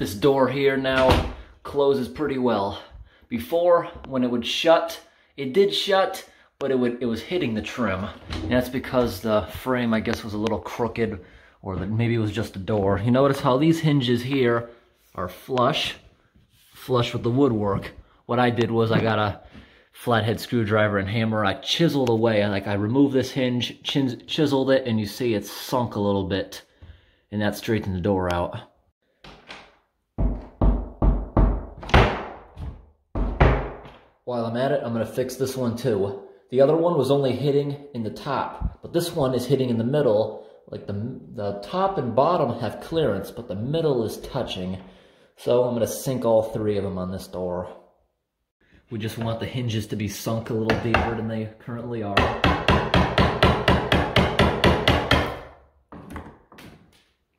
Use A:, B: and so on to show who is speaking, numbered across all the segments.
A: This door here now closes pretty well. Before, when it would shut, it did shut, but it would it was hitting the trim. And that's because the frame, I guess, was a little crooked, or that maybe it was just the door. You notice how these hinges here are flush, flush with the woodwork. What I did was I got a flathead screwdriver and hammer. I chiseled away, like I removed this hinge, chiseled it, and you see it's sunk a little bit, and that straightened the door out. While I'm at it, I'm gonna fix this one too. The other one was only hitting in the top, but this one is hitting in the middle. Like the, the top and bottom have clearance, but the middle is touching. So I'm gonna sink all three of them on this door. We just want the hinges to be sunk a little deeper than they currently are.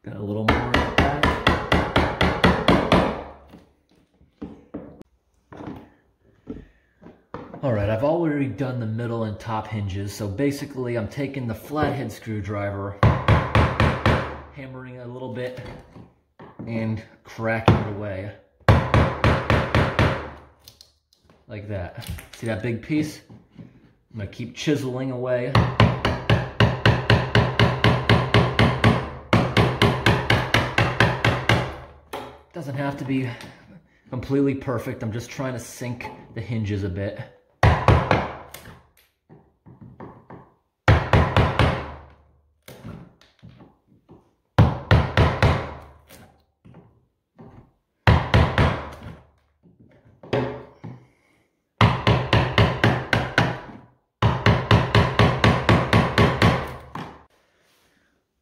A: Got a little more All right, I've already done the middle and top hinges, so basically I'm taking the flathead screwdriver, hammering a little bit, and cracking it away. Like that. See that big piece? I'm gonna keep chiseling away. Doesn't have to be completely perfect. I'm just trying to sink the hinges a bit.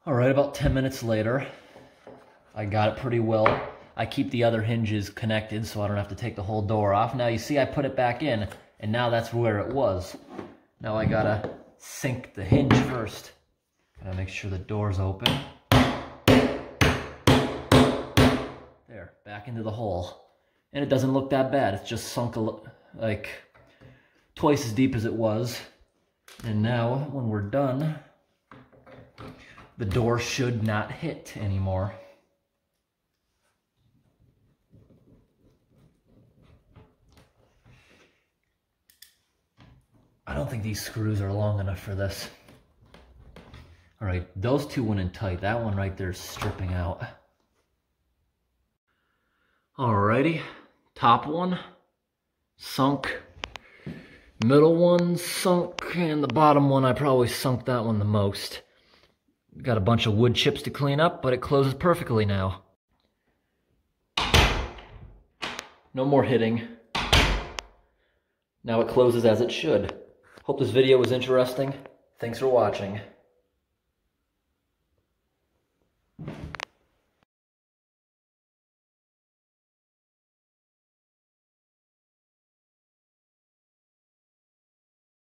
A: All right, about 10 minutes later, I got it pretty well. I keep the other hinges connected so I don't have to take the whole door off. Now you see I put it back in and now that's where it was. Now I gotta sink the hinge first. Gotta make sure the door's open. There, back into the hole. And it doesn't look that bad. It's just sunk a, like twice as deep as it was. And now when we're done, the door should not hit anymore. I don't think these screws are long enough for this. All right, those two went in tight. That one right there is stripping out. Alrighty, top one sunk, middle one sunk, and the bottom one, I probably sunk that one the most. Got a bunch of wood chips to clean up, but it closes perfectly now. No more hitting. Now it closes as it should. Hope this video was interesting. Thanks for watching.